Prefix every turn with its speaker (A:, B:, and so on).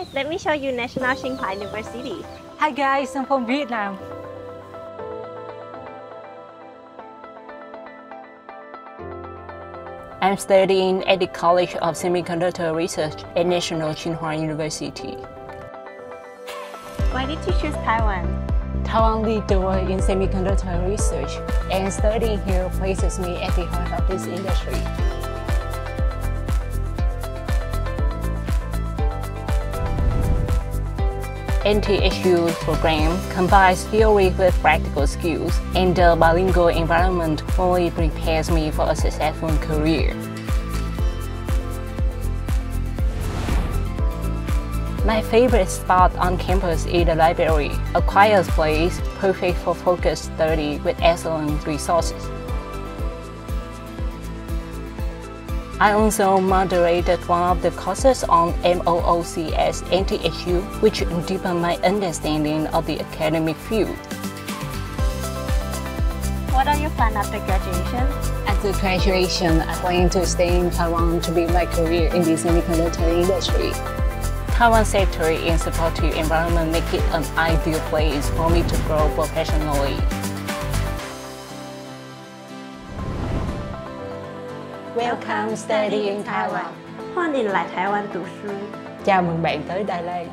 A: guys, let me show you National Tsing Hua University.
B: Hi guys, I'm from Vietnam.
C: I'm studying at the College of Semiconductor Research at National Tsing Hua University.
A: Why did you choose Taiwan?
C: Taiwan lead the world in semiconductor research, and studying here places me at the heart of this industry. NTHU program combines theory with practical skills, and the bilingual environment fully prepares me for a successful career. My favorite spot on campus is the library, a quiet place perfect for focused study with excellent resources. I also moderated one of the courses on MOOCs NTHU, which deepened my understanding of the academic field.
A: What are your plans after graduation?
C: After graduation, I plan to stay in Taiwan to build my career in the semiconductor industry. Taiwan sector in supportive environment make it an ideal place for me to grow professionally. Welcome study in Taiwan.
A: 欢迎来台湾读书。
B: Chào mừng bạn tới Đài Loan.